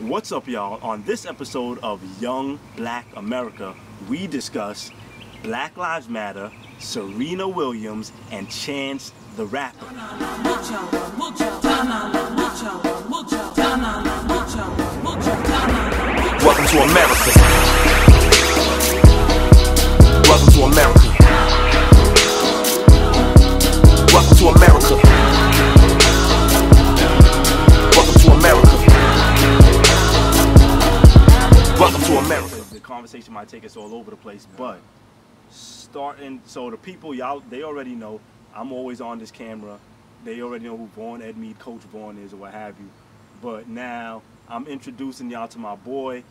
What's up, y'all? On this episode of Young Black America, we discuss Black Lives Matter, Serena Williams, and Chance the Rapper. Welcome to America. Welcome to America. To America. The conversation might take us all over the place, but starting, so the people, y'all, they already know I'm always on this camera. They already know who Vaughn Edmeade, Coach Vaughn is, or what have you. But now I'm introducing y'all to my boy,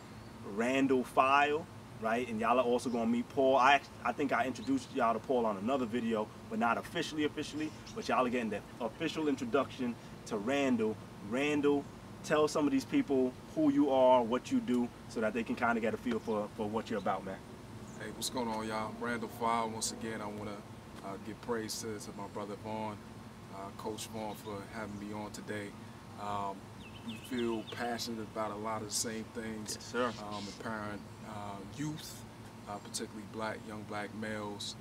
Randall File, right? And y'all are also gonna meet Paul. I I think I introduced y'all to Paul on another video, but not officially, officially. But y'all are getting the official introduction to Randall. Randall, tell some of these people who you are, what you do, so that they can kind of get a feel for, for what you're about, man. Hey, what's going on, y'all? Randall File. Once again, I want to uh, give praise to, to my brother Vaughn, uh, Coach Vaughn, for having me on today. Um, we feel passionate about a lot of the same things. Yes, sir. Um, empowering uh, youth, uh, particularly black, young black males,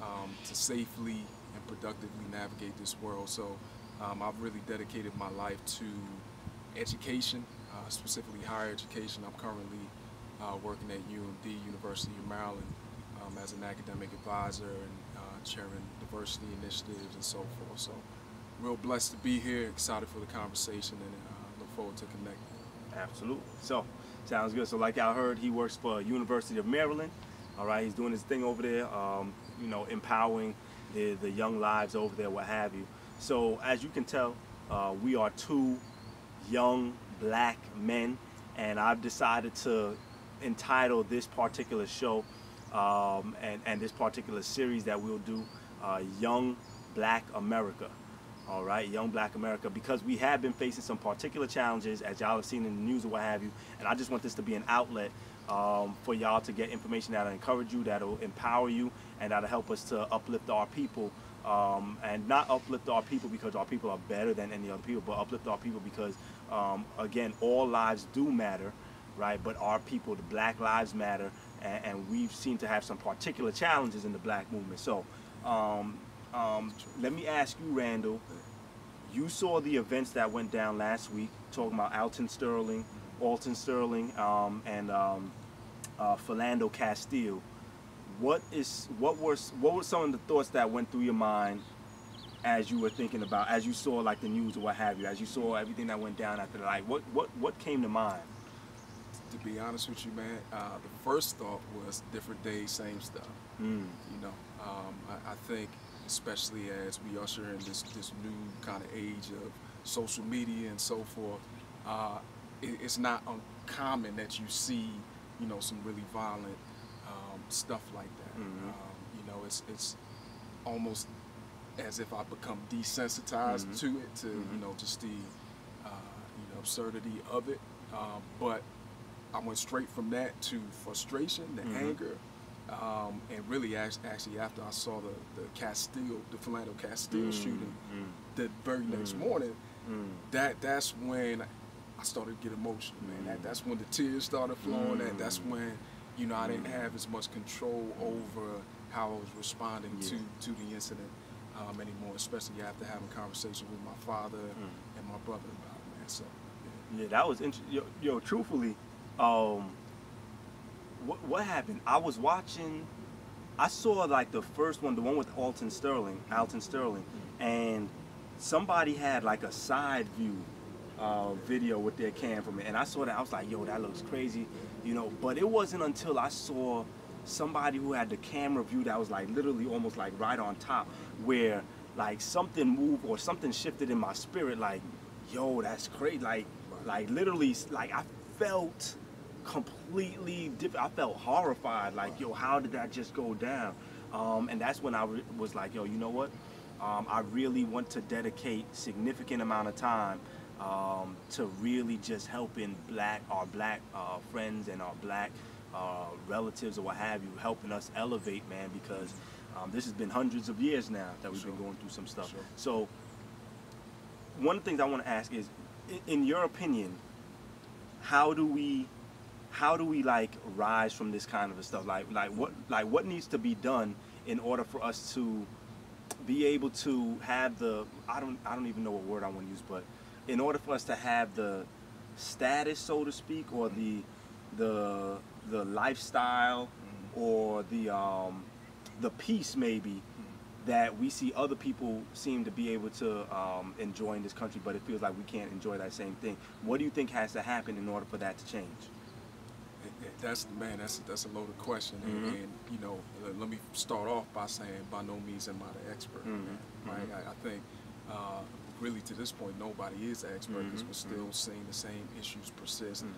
um, to safely and productively navigate this world. So um, I've really dedicated my life to education, uh, specifically higher education. I'm currently uh, working at UMD, University of Maryland, um, as an academic advisor and uh, chairing diversity initiatives and so forth. So real blessed to be here, excited for the conversation and uh, look forward to connecting. Absolutely. So, sounds good. So, like y'all heard, he works for University of Maryland. All right, he's doing his thing over there. Um, you know, empowering the the young lives over there, what have you. So, as you can tell, uh, we are two young black men, and I've decided to entitle this particular show um, and and this particular series that we'll do, uh, "Young Black America." all right, young black America, because we have been facing some particular challenges, as y'all have seen in the news or what have you, and I just want this to be an outlet um, for y'all to get information that'll encourage you, that'll empower you, and that'll help us to uplift our people, um, and not uplift our people because our people are better than any other people, but uplift our people because, um, again, all lives do matter, right? But our people, the Black Lives Matter, and, and we've seen to have some particular challenges in the black movement. So. Um, um, let me ask you, Randall. You saw the events that went down last week, talking about Alton Sterling, Alton Sterling, um, and um, uh, Philando Castile. What is what were what were some of the thoughts that went through your mind as you were thinking about, as you saw like the news or what have you, as you saw everything that went down after the like, what what what came to mind? To be honest with you, man, uh, the first thought was different days, same stuff. Mm. You know, um, I, I think especially as we usher in this this new kind of age of social media and so forth, uh, it, it's not uncommon that you see, you know, some really violent um, stuff like that. Mhm. Um, you know, it's it's almost as if I become desensitized Mhm. to it, to you Mhm. know, just the uh, you know absurdity of it. Um, but I went straight from that to frustration, the Mhm. anger, um, and really actually after I saw the the Castile, the Philando Castile shooting, mm, the very next Mm. morning, mm. that that's when I started to get emotional, man. That, that's when the tears started flowing, and that's when you know I didn't have as much control over how I was responding Yeah. to to the incident um, anymore, especially after having conversation with my father Mm. and my brother about it, man. So. yeah. Yeah, that was interesting. Yo, yo, truthfully, um, what what happened? I was watching. I saw like the first one, the one with Alton Sterling, Alton Sterling, and somebody had like a side view uh, video with their cam from it, and I saw that. I was like, yo, that looks crazy, you know. But it wasn't until I saw somebody who had the camera view that was like literally almost like right on top, where like something moved or something shifted in my spirit, like, yo, that's crazy, like, like literally, like I felt completely different. I felt horrified, like, yo, how did that just go down? Um, and that's when I was like, yo, you know what? Um, I really want to dedicate significant amount of time um, to really just helping black our black uh, friends and our black uh, relatives or what have you, helping us elevate, man, because um, this has been hundreds of years now that we've been going through some stuff. Sure. So, one of the things I want to ask is, in your opinion, how do we how do we like rise from this kind of stuff like like what like what needs to be done in order for us to be able to have the I don't I don't even know what word I want to use but in order for us to have the status so to speak or the the the lifestyle or the um the peace maybe that we see other people seem to be able to um, enjoy in this country, but it feels like we can't enjoy that same thing. What do you think has to happen in order for that to change? That's man. That's that's a loaded question, and, Mhm. and you know, let me start off by saying, by no means am I the expert, Mhm. right? I, I think uh, really to this point, nobody is expert because Mhm. we're still seeing the same issues persist, Mhm.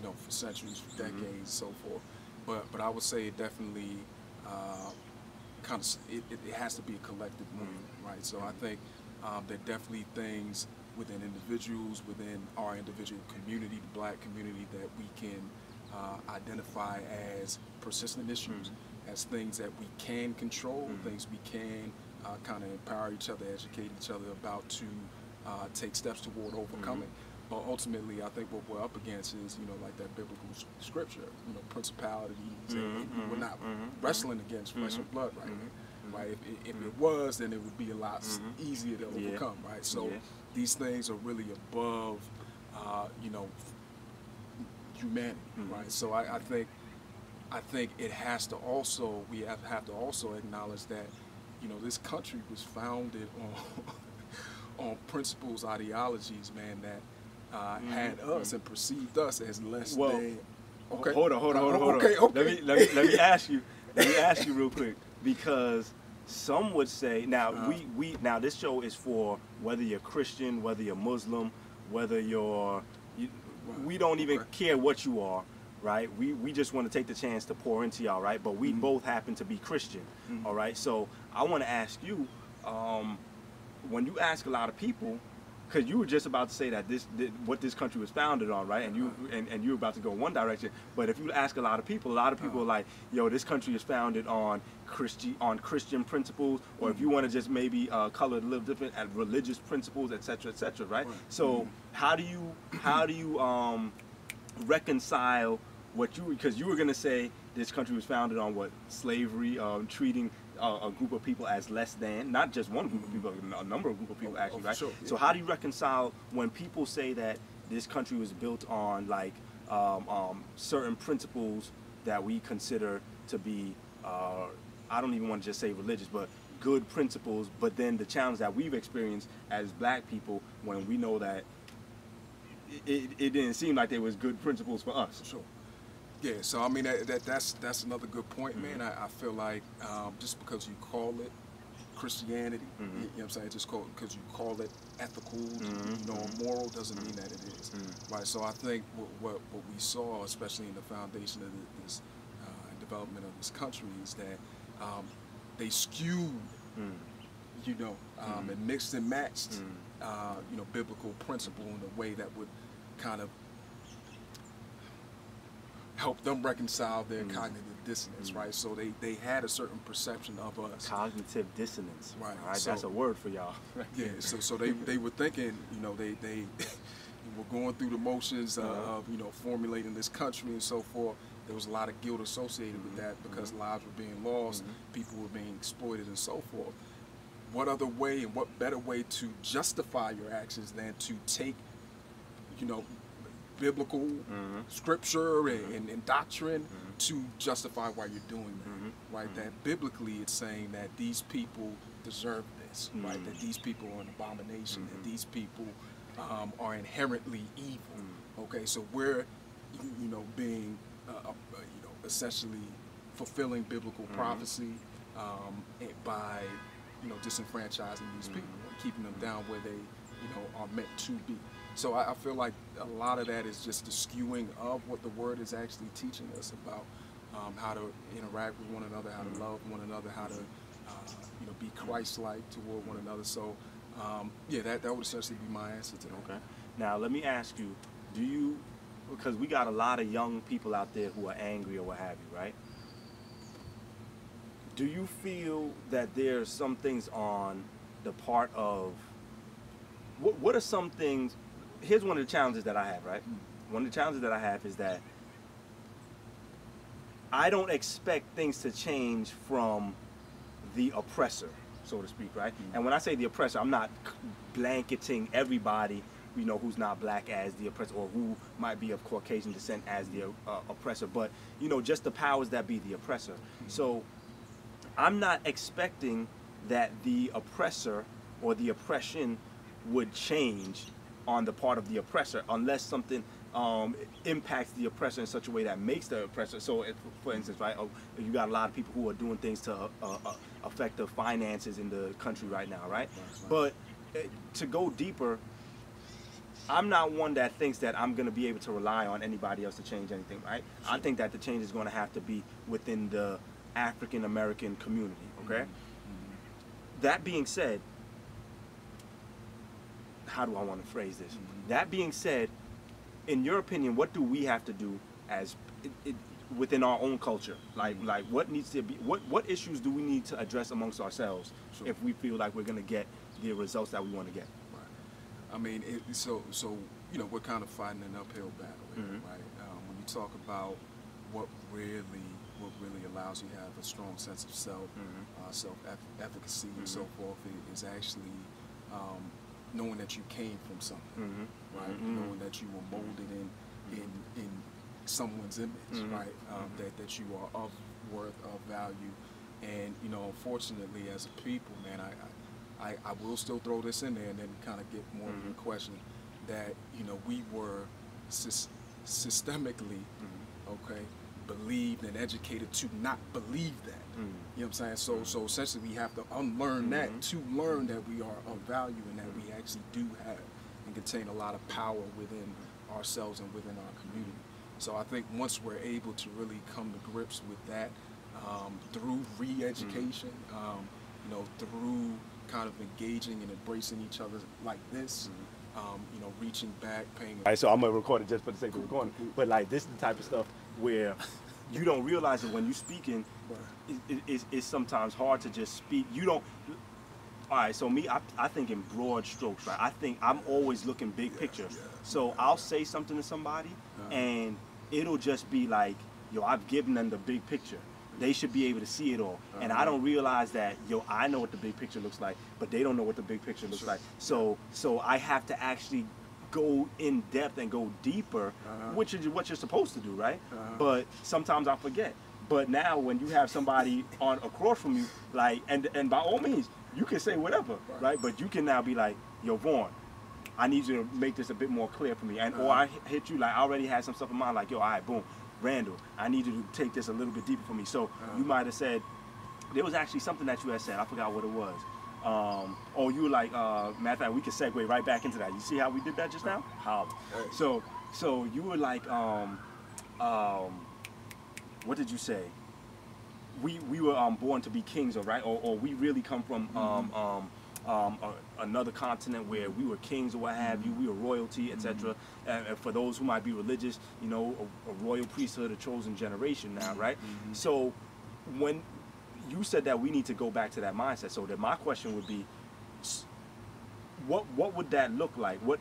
You know, for centuries, for Mhm. decades, and so forth. But but I would say it definitely uh, kind of it, it, has to be a collective movement, right? So I think um, there are definitely things within individuals, within our individual community, the black community, that we can uh, identify as persistent issues, as things that we can control, Mhm. things we can uh, kind of empower each other, educate each other about to uh, take steps toward overcoming. But ultimately, I think what we're up against is, you know, like that biblical s- scripture, you know, principalities. and- and Mhm, we're not mhm, wrestling against flesh and Mhm, blood right now, right? If, it- if it was, then it would be a lot easier to Yeah. overcome, right? So Yeah. these things are really above, uh, you know, humanity, right? So I, I think, I think it has to also we have, have to also acknowledge that, you know, this country was founded on on principles, ideologies, man, that uh, had us and perceived us as less Well, than. Okay. Hold on, hold on, hold on, Uh, hold on. okay. Let me let me let me ask you. Let me ask you real quick because some would say now Uh-huh. we we now this show is for whether you're Christian, whether you're Muslim, whether you're you, we don't even okay. care what you are, right? We we just want to take the chance to pour into y'all, right? But we Mhm. both happen to be Christian, Mhm. all right? So I want to ask you, um, when you ask a lot of people, because you were just about to say that this, thi- what this country was founded on, right? And you and, and you were about to go one direction. But if you ask a lot of people, a lot of people Uh-huh. are like, "Yo, this country is founded on Christi- on Christian principles," or if Mm-hmm. you want to just maybe uh, color it a little different, at religious principles, etc., cetera, etc., cetera, right? Right. So Mhm. how do you how do you um, reconcile what you because you were gonna say this country was founded on what slavery, um, treating uh, a group of people as less than, not just one group of people, a number of group of people Oh, actually, oh, right? sure, So how do you reconcile when people say that this country was built on like um, um, certain principles that we consider to be, uh, I don't even want to just say religious, but good principles, but then the challenge that we've experienced as black people when we know that it, it, it didn't seem like there was good principles for us. Sure. Yeah, so I mean that, that that's that's another good point, Mm-hmm. man. I, I feel like um, just because you call it Christianity, you, Mhm. you know what I'm saying, just call because you call it ethical, Mhm, you know, mhm. moral doesn't mean that it is, Mhm. right? So I think what, what what we saw, especially in the foundation of this uh, development of this country, is that um, they skewed Mm. you know, um, Mhm. and mixed and matched, Mhm. uh, you know, biblical principle in a way that would kind of help them reconcile their Mhm. cognitive dissonance, Mhm. right? So they, they had a certain perception of us. Cognitive dissonance. Right, right, so- that's a word for y'all. Yeah, so so they, they were thinking, you know, they they were going through the motions uh, of you know formulating this country and so forth. There was a lot of guilt associated with that because Mhm. lives were being lost, Mhm. people were being exploited, and so forth. What other way and what better way to justify your actions than to take, you know, biblical Mhm. scripture and, and, and doctrine Mhm. to justify why you're doing that, right? Mhm. That biblically it's saying that these people deserve this, right? That these people are an abomination, that these people um, are inherently evil. Mhm. Okay, so we're, you, know, being, uh, uh, you know, essentially fulfilling biblical prophecy um, by, you know, disenfranchising these people and keeping them down where they, you know, are meant to be. So I, I feel like a lot of that is just the skewing of what the word is actually teaching us about um, how to interact with one another, how to love one another, how to, uh, you know, be Christ-like toward one another. So, um, yeah, that, that would essentially be my answer to that. Okay. Now let me ask you, do you because we got a lot of young people out there who are angry or what have you, right? Do you feel that there's some things on the part of what what are some things here's one of the challenges that I have, right? one of the challenges that I have is that I don't expect things to change from the oppressor, so to speak, right? And when I say the oppressor, I'm not blanketing everybody, you know, who's not black as the oppressor or who might be of Caucasian descent as the uh, oppressor, but you know, just the powers that be the oppressor. So I'm not expecting that the oppressor or the oppression would change on the part of the oppressor unless something um, impacts the oppressor in such a way that makes the oppressor. So, if, for instance, right, oh, you got a lot of people who are doing things to uh, uh, affect the finances in the country right now, right? But uh, to go deeper, I'm not one that thinks that I'm going to be able to rely on anybody else to change anything, right? I think that the change is going to have to be within the African American community, okay? That being said, how do I want to phrase this? That being said, in your opinion, what do we have to do as it, it, within our own culture? Like, like what needs to be, what what issues do we need to address amongst ourselves Sure. if we feel like we're going to get the results that we want to get? Right. I mean, it, so so you know, we're kind of fighting an uphill battle, here, Mhm. right? Um, when you talk about what really what really allows you to have a strong sense of self, Mhm. uh, self efficacy, and so Mhm. forth, is actually um, knowing that you came from something, Mm-hmm. right? Mhm. Knowing that you were molded in in in someone's image, Mhm. right? Um, Mhm. That that you are of worth, of value, and you know, unfortunately, as a people, man, I. I I, I will still throw this in there and then kind of get more into Mhm. the question that you know we were sys- systemically Mm-hmm. okay believed and educated to not believe that. Mhm. you know what I'm saying? So so essentially we have to unlearn Mhm. that to learn that we are of value and that we actually do have and contain a lot of power within ourselves and within our community. So I think once we're able to really come to grips with that um, through re-education um, you know through kind of engaging and embracing each other like this um, you know reaching back paying All right, so I'm gonna record it just for the sake of recording. But like this is the type of stuff where you don't realize it when you're speaking, it, it, it's, it's sometimes hard to just speak. You don't. All right, so me, I, I think in broad strokes, right? I think I'm always looking big picture. yeah, So I'll say something to somebody, Uh-huh. and it'll just be like, yo, I've given them the big picture. They should be able to see it all. And I Uh-huh. don't realize that, yo, I know what the big picture looks like, but they don't know what the big picture looks Sure. like. So, so I have to actually go in depth and go deeper, Uh-huh. which is what you're supposed to do, right? Uh-huh. But sometimes I forget. But now when you have somebody on across from you, like, and and by all means, you can say whatever, Right. right? But you can now be like, yo, Vaughn, I need you to make this a bit more clear for me. And or Uh-huh. I hit- you like I already had some stuff in mind, like, yo, all right, boom, Randall, I need you to take this a little bit deeper for me. So Uh-huh. you might have said, there was actually something that you had said. I forgot what it was. Um, oh, you were like, uh, matter of fact, we could segue right back into that. You see how we did that just now? How? So, so you were like, um, um, what did you say? We we were um, born to be kings, or right? Or, or we really come from um, um, um, a, another continent where we were kings or what have you. We were royalty, etc. And, and for those who might be religious, you know, a, a royal priesthood, a chosen generation now, right? So when you said that we need to go back to that mindset, so that my question would be, what what would that look like? What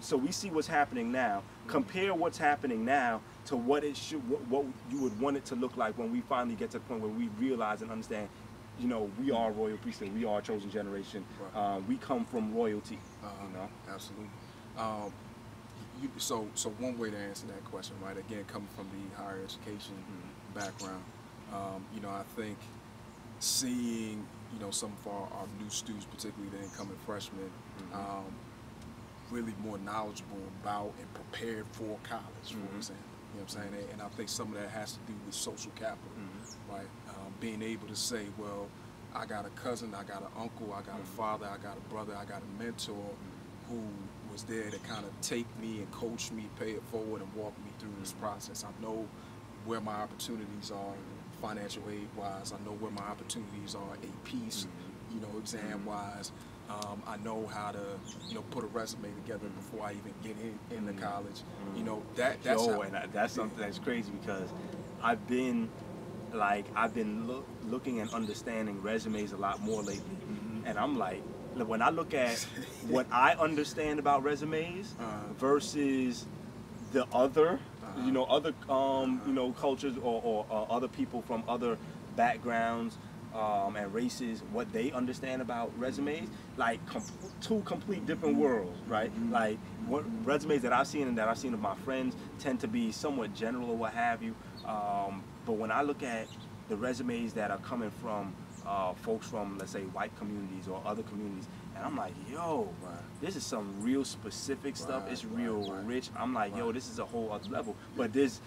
so we see what's happening now. Compare what's happening now to what it should, what, what you would want it to look like when we finally get to the point where we realize and understand, you know, we are royal priesthood, we are a chosen generation, Right. uh, we come from royalty. Uh, You know, absolutely. Um, you, so, so one way to answer that question, right? Again, coming from the higher education Mm-hmm. background, um, you know, I think seeing, you know, some of our, our new students, particularly the incoming freshmen, Mm-hmm. um, really more knowledgeable about and prepared for college, for Mhm. example. You know what I'm saying? And- I think some of that has to do with social capital, Mhm. right? Um, being able to say, well, I got a cousin, I got an uncle, I got a Mhm. father, I got a brother, I got a mentor who was there to kind of take me and coach me, pay it forward, and walk me through this process. I know where my opportunities are financial aid wise. I know where my opportunities are AP, you know, exam wise. Um, I know how to, you know, put a resume together before I even get in into college. You know, that that's Yo, how, and I- that's something that's crazy because I've been like I've been loo- looking and understanding resumes a lot more lately, Mm-hmm. and I'm like, when I look at what I understand about resumes Uh-huh. versus the other. You know, other, um, you know, cultures or, or uh, other people from other backgrounds um, and races, what they understand about resumes, like com- two complete different worlds, right? Like what resumes that I've seen and that I've seen of my friends tend to be somewhat general or what have you. Um, but when I look at the resumes that are coming from uh, folks from, let's say, white communities or other communities, I'm like, yo, Right. this is some real specific stuff. Right, It's real right. rich. I'm like, yo, this is a whole other level. But this,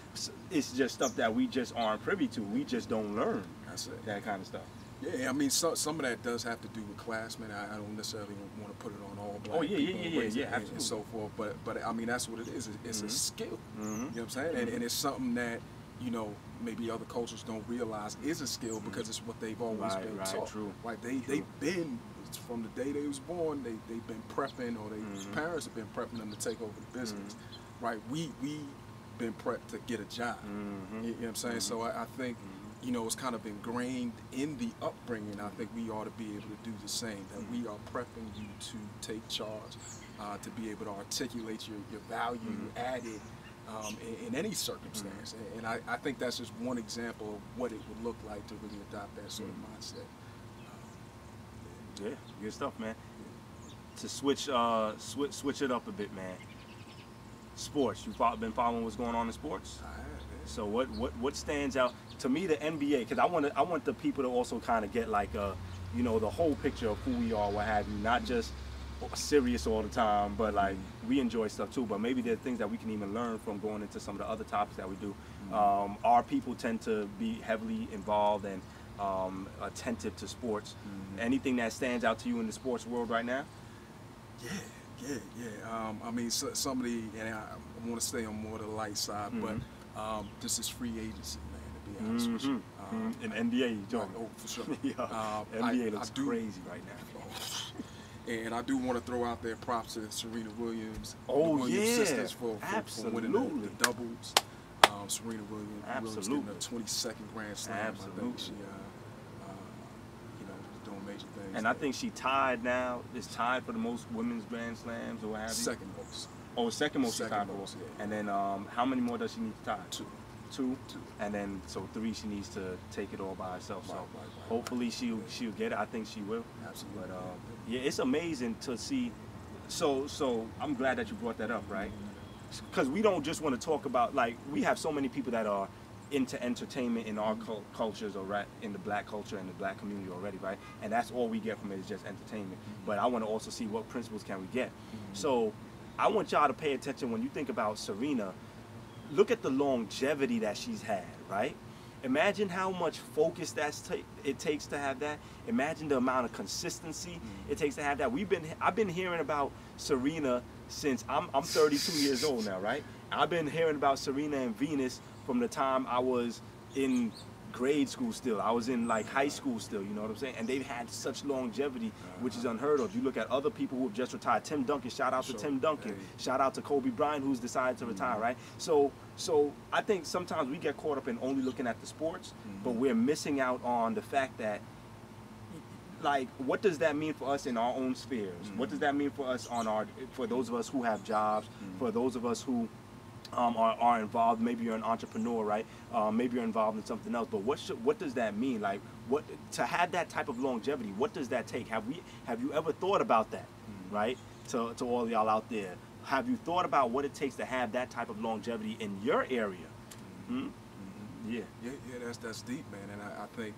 it's just stuff that we just aren't privy to. We just don't learn That's it. that kind of stuff. Yeah, I mean, so, some of that does have to do with class, man. I, I don't necessarily want to put it on all black Oh, yeah, yeah, people and yeah, races yeah, and- and, so forth. But but I mean, that's what it is. It's, it's a mm-hmm. skill. Mhm. You know what I'm saying? And, mm-hmm. and it's something that you know maybe other cultures don't realize is a skill mm-hmm. because it's what they've always Right, been right, taught. true. Like they True. they've been from the day they was born. They they've been prepping, or their Mhm. parents have been prepping them to take over the business. Mm-hmm. Right? We we been prepped to get a job. Mhm. You, you know what I'm saying? So I, I think, you know, it's kind of ingrained in the upbringing. I think we ought to be able to do the same. That we are prepping you to take charge, uh, to be able to articulate your, your value added um, in, in any circumstance. And, and I, I think that's just one example of what it would look like to really adopt that sort of mindset. Yeah, good stuff, man. To switch, uh, switch, switch it up a bit, man. Sports. You've been following what's going on in sports. All right, man. So what, what, what stands out to me? The NBA, because I want to, I want the people to also kind of get like a, you know, the whole picture of who we are, what have you. Not just serious all the time, but like we enjoy stuff too. But maybe there's things that we can even learn from going into some of the other topics that we do. Um, our people tend to be heavily involved and um, attentive to sports. Anything that stands out to you in the sports world right now? Yeah, yeah, yeah. Um, I mean, so, somebody, and I, I want to stay on more the light side, Mhm. but um, this is free agency, man. To be honest with you, Mhm. um, In NBA, you talking? oh, for sure. yeah, Um, NBA I- looks I do- crazy right now. And I do want to throw out there props to Serena Williams. Oh, the Williams yeah. sisters for, for, for winning the, the doubles. Um, Serena Williams, Williams getting her 22nd Grand Slam. I think Absolutely. she, uh, you know, was doing major things. And I think she tied now. Is tied for the most women's Grand Slams or what have you. second most, Oh, second most Second most, yeah. And then um, how many more does she need to tie? two. Two. Two. And then so three she needs to take it all by herself. So Right, right, right, hopefully she'll she'll get it. I think she will. Absolutely. But um, yeah, it's amazing to see. So so I'm glad that you brought that up, right? Because we don't just want to talk about like we have so many people that are into entertainment in our cul- cultures or right in the black culture and the black community already, right? And that's all we get from it is just entertainment. Mm-hmm. But I want to also see what principles can we get. Mm-hmm. So I want y'all to pay attention when you think about Serena. Look at the longevity that she's had, right? Imagine how much focus that's ta- it takes to have that. Imagine the amount of consistency mm-hmm. it takes to have that. We've been I've been hearing about Serena since I'm I'm 32 years old now, right? I've been hearing about Serena and Venus from the time I was in grade school still. I was in like high school still, you know what I'm saying? And they've had such longevity, which is uh-huh. unheard of. You look at other people who have just retired. Tim Duncan, shout out to Sure. Tim Duncan. Hey. Shout out to Kobe Bryant who's decided to mm-hmm. retire, right? So so I think sometimes we get caught up in only looking at the sports, mm-hmm. but we're missing out on the fact that like what does that mean for us in our own spheres what mm-hmm. does that mean for us on our for those of us who have jobs for those of us who um, are, are involved maybe you're an entrepreneur right? Um, maybe you're involved in something else but what should, what does that mean? Like what to have that type of longevity what does that take? Have we have you ever thought about that right? To, to all y'all out there have you thought about what it takes to have that type of longevity in your area? Hmm? yeah. Yeah, yeah, that's that's deep, man. And I, I think,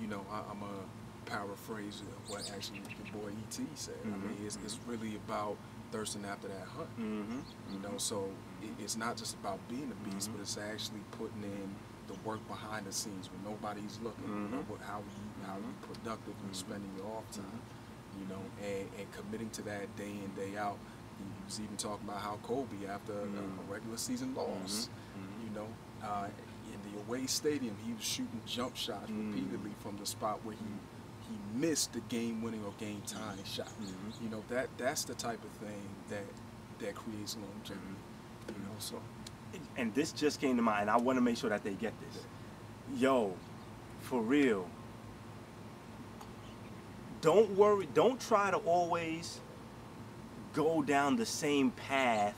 you know, I, I'm a paraphrase of what actually your boy ET said. I mean, it's, it's really about thirsting after that hunt. mm-hmm. You know, so it, it's not just about being a beast, but it's actually putting in the work behind the scenes when nobody's looking. You know, Mhm. what, how you how you productive when spending your off time. You know, and, and committing to that day in day out. He was even talking about how Kobe, after a- a regular season loss, you know, uh, in the away stadium, he was shooting jump shots Mm. repeatedly from the spot where he he missed the game winning or game tying shot. Mhm. You know that that's the type of thing that that creates longevity. You know, so and this just came to mind. I want to make sure that they get this. Yo, for real. Don't worry. Don't try to always go down the same path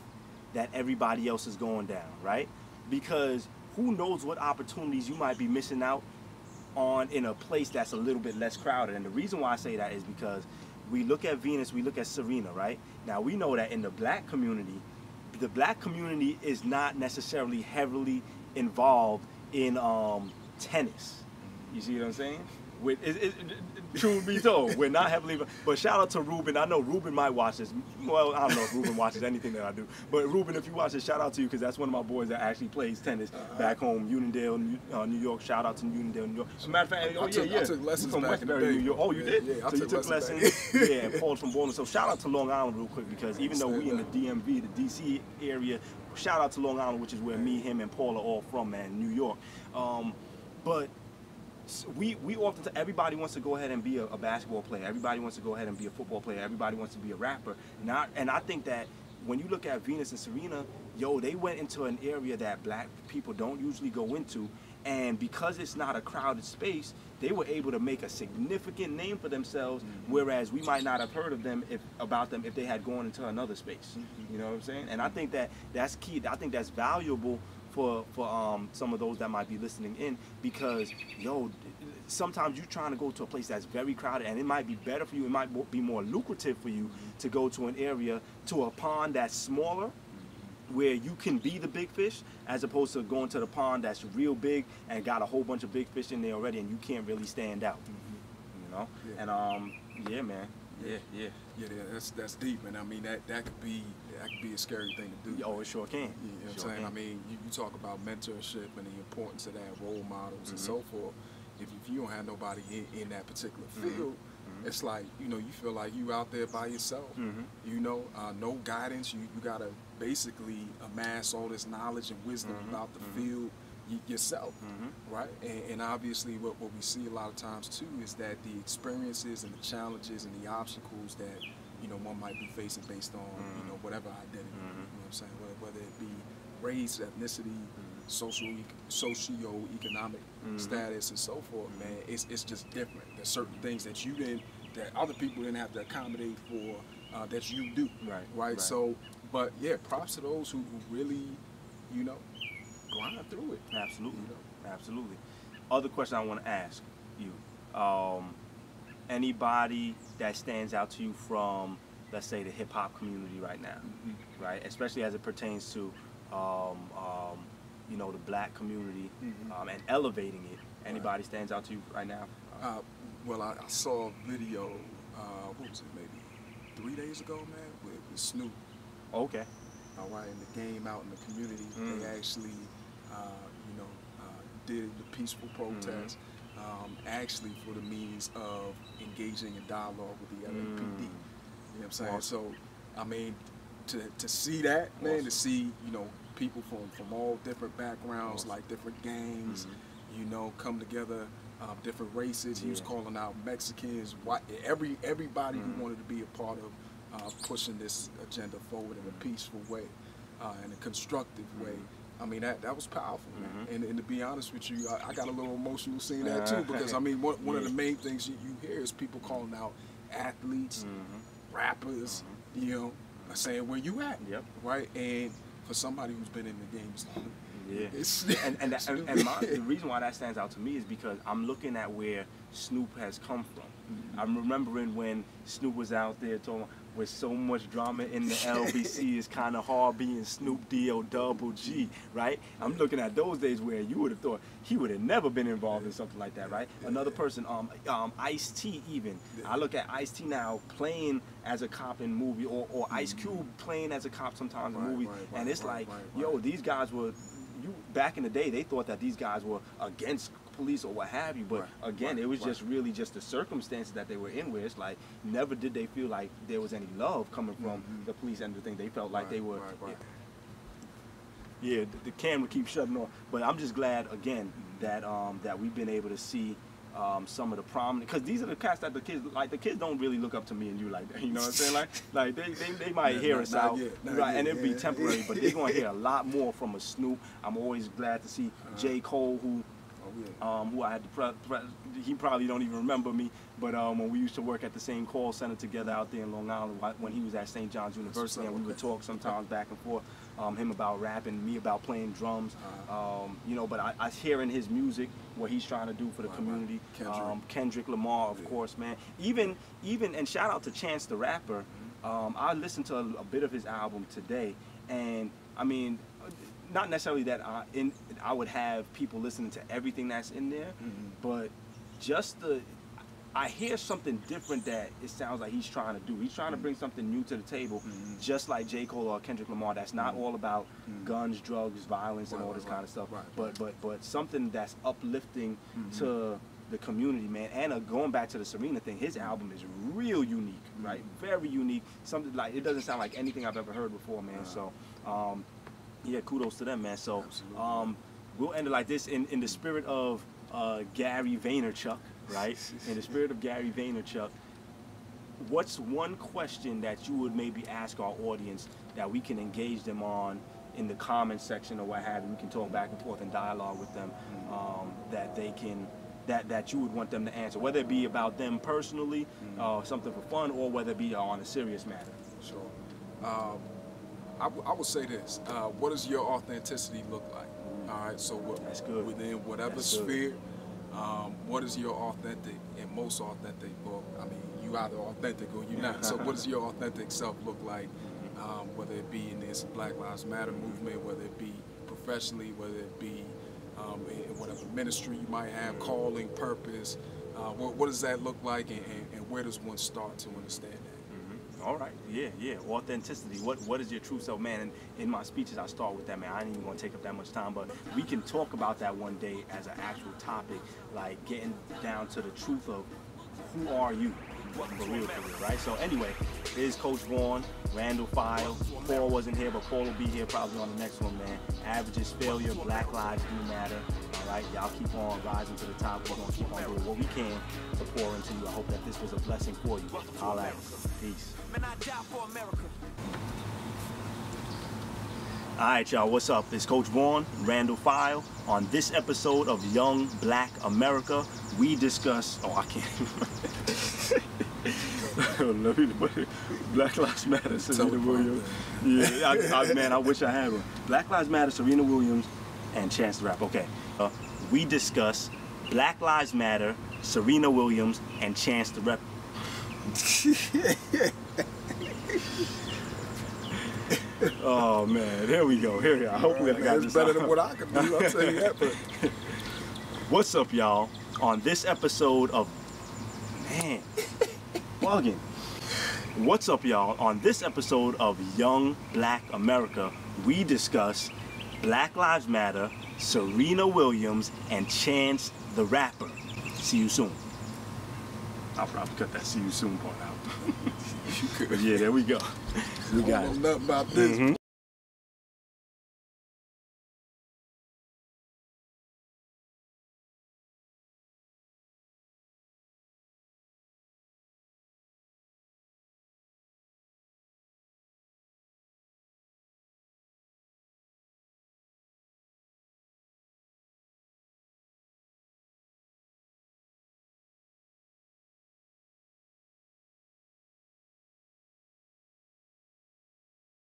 that everybody else is going down, right? Because who knows what opportunities you might be missing out on in a place that's a little bit less crowded. And the reason why I say that is because we look at Venus, we look at Serena, right? Now we know that in the black community, the black community is not necessarily heavily involved in um, tennis. You see what I'm saying? With, it, it, truth be told, we're not heavily. But shout out to Ruben. I know Ruben might watch this. Well, I don't know if Ruben watches anything that I do. But Ruben, if you watch this, shout out to you because that's one of my boys that actually plays tennis back home, Uniondale, New, uh, New York. Shout out to Uniondale, New York. As a matter of fact, oh I yeah, took- I took lessons from back in the Westbury. New York. Oh, you Yeah, did? yeah, I so you took took lessons lessons. yeah, Paul's from Boston. So shout out to Long Island real quick because even though we in the DMV, the DC area, shout out to Long Island, which is where me, him, and Paul are all from, man, New York. Um, but we we often t- everybody wants to go ahead and be a, a basketball player. Everybody wants to go ahead and be a football player. Everybody wants to be a rapper. Not and I think that when you look at Venus and Serena, yo, they went into an area that black people don't usually go into. And because it's not a crowded space, they were able to make a significant name for themselves. Mm-hmm. Whereas we might not have heard of them if about them if they had gone into another space. Mm-hmm. You know what I'm saying? And I think that that's key. I think that's valuable for for um, some of those that might be listening in because yo sometimes you're trying to go to a place that's very crowded and it might be better for you it might be more lucrative for you to go to an area to a pond that's smaller where you can be the big fish as opposed to going to the pond that's real big and got a whole bunch of big fish in there already and you can't really stand out you know? Yeah. and um yeah man. Yeah yeah. Yeah, yeah, that's that's deep, and I mean that that could be that could be a scary thing to do. oh it sure can You know what I'm saying? I mean, you, you talk about mentorship and the importance of that, role models and Mhm. so forth. If, if you don't have nobody in, in that particular Mhm. field, Mhm. it's like, you know, you feel like you out there by yourself. Mhm. You know, uh, no guidance. You, you got to basically amass all this knowledge and wisdom Mhm. about the Mhm. field y- yourself. Right, and, and obviously, what, what we see a lot of times too is that the experiences and the challenges and the obstacles that you know one might be facing based on you Mhm. know whatever identity, Mhm. you know what I'm saying, whether, whether it be race, ethnicity, Mhm. social, socio-economic Mhm. status, and so forth. Mhm. Man, it's it's just different. There's certain things that you didn't, that other people didn't have to accommodate for, uh, that you do. Right, Right. right. So, but yeah, props to those who, who really, you know, grind through it. Absolutely, You know? absolutely. Other question I want to ask you: um, anybody that stands out to you from, let's say, the hip hop community right now, right? Especially as it pertains to, um, um, you know, the black community Mhm. um, and elevating it. Anybody stands out to you right now? Uh, well, I, I saw a video. Uh, what was it? Maybe three days ago, man, with, with Snoop. Okay. All right, in the game out in the community, Mm. they actually, uh, you know, uh, did the peaceful protest, um, actually for the means of engaging in dialogue with the LAPD. Mm. You know what I'm saying? Awesome. So, I mean, to, to see that, man, Awesome. to see, you know, people from, from all different backgrounds, Awesome. like different gangs, Mhm. you know, come together, um, different races. He was calling out Mexicans, white, every everybody Mhm. who wanted to be a part of uh, pushing this agenda forward in a peaceful way, uh, in a constructive way. I mean, that that was powerful, man. Mhm. And, and to be honest with you, I, I got a little emotional seeing that too, because I mean, one, one of the main things you, you hear is people calling out athletes, Mhm. rappers, you know, saying where you at, Yep. right? And for somebody who's been in the game Yeah. it's and and, that, and, and my, the reason why that stands out to me is because I'm looking at where Snoop has come from. Mhm. I'm remembering when Snoop was out there talking with so much drama in the LBC, it's kind of hard being Snoop D-O double G, right? I'm looking at those days where you would have thought he would have never been involved in something like that, right? Another person, um, um, Ice T even. I look at Ice T now playing as a cop in movie, or, or Ice Cube playing as a cop sometimes in Right, movies, right, and it's right, like, right, yo, these guys were you back in the day they thought that these guys were against police or what have you but Right, again right, it was right. just really just the circumstances that they were in where it's like never did they feel like there was any love coming from Mhm. the police and the thing they felt like they were right. yeah the, the camera keeps shutting off but i'm just glad again that um that we've been able to see um, some of the prominent, because these are the cats that the kids like. The kids don't really look up to me and you like that. You know what I'm saying? Like, like they, they, they might Not- hear not- us not out, yet, right? yet, and it'll be temporary, but they're gonna hear a lot more from a Snoop. I'm always glad to see Uh-huh. J. Cole, who yeah. um, who I had to he probably don't even remember me, but um, when we used to work at the same call center together out there in Long Island, when he was at St. John's University, and we would talk sometimes back and forth. um, him about rapping, me about playing drums. Um, you know, but I, I hear in his music what he's trying to do for the community. Kendrick. Um, Kendrick Lamar, of Yeah. course, man. Even even and shout out to Chance the Rapper. Um, I listened to a, a bit of his album today, and I mean, not necessarily that I in I would have people listening to everything that's in there, but just the I hear something different that it sounds like he's trying to do. He's trying to bring something new to the table, Mhm. just like J. Cole or Kendrick Lamar. That's not all about Mhm. guns, drugs, violence, and all this right. kind of stuff. Right, but but but something that's uplifting Mhm. to the community, man. And uh, going back to the Serena thing, his album is real unique, right? Very unique. Something like it doesn't sound like anything I've ever heard before, man. Right. So, um, yeah, kudos to them, man. So, um, we'll end it like this in in the spirit of uh, Gary Vaynerchuk, right? in the spirit of Gary Vaynerchuk. What's one question that you would maybe ask our audience that we can engage them on in the comment section or what have you? We can talk back and forth and dialogue with them um, that they can that that you would want them to answer, whether it be about them personally, uh, something for fun, or whether it be on a serious matter. Sure. Um, I, w- I would say this. Uh, what does your authenticity look like? All right. So what, within whatever That's sphere, um, what is your authentic and most authentic? Well, I mean, you either authentic or you're not. so what does your authentic self look like? Um, whether it be in this Black Lives Matter movement, whether it be professionally, whether it be um, in, in whatever ministry you might have, calling, purpose. Uh, what, what does that look like, and, and, and where does one start to understand that? All right, yeah, yeah. Authenticity. What what is your true self, man? And in my speeches, I start with that, man. I ain't even gonna take up that much time, but we can talk about that one day as an actual topic, like getting down to the truth of who are you, for real, for real, right? So anyway, is Coach Vaughn, Randall File. Paul wasn't here, but Paul will be here probably on the next one, man. Average is Failure, Black Lives do matter. All right, y'all keep on rising to the top. We're gonna keep on doing what we can to pour into you. I hope that this was a blessing for you. All right, peace. Man, I die for America. All right, y'all, what's up? It's Coach Vaughn, Randall File. On this episode of Young Black America, we discuss. Oh, I can't. Let me- Black Lives Matter, Serena Williams. Yeah, I, I, man, I wish I had one. Black Lives Matter, Serena Williams, and Chance the Rap. Okay, uh, we discuss Black Lives Matter, Serena Williams, and Chance the Rap. oh man, here we go. Here we are. I got it's this better out. than what I can do. I'll tell you that. But What's up, y'all? On this episode of man, bugging. What's up, y'all? On this episode of Young Black America, we discuss Black Lives Matter, Serena Williams, and Chance the Rapper. See you soon. I'll probably cut that "see you soon" part out. you could. Yeah, there we go. We I got it. know nothing about this. Mm-hmm.